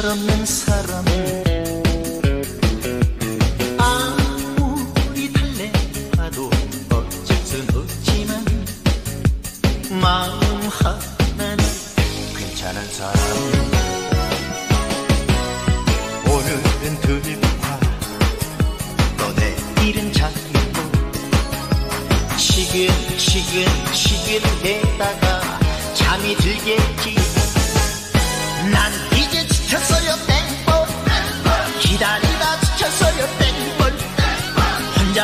철없는 사람 아무리 달래봐도 어쩔 순 없지만 마음 하나는 괜찮은 사람. 오늘은 들고파 또 내일은 자기고 시근시근시근해다가 잠이 들겠지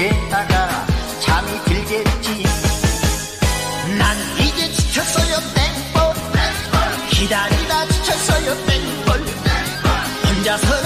되다가 잠이 들겠지. 난 이제 지쳤어요 땡벌 기다리다 지쳤어요 땡벌 혼자서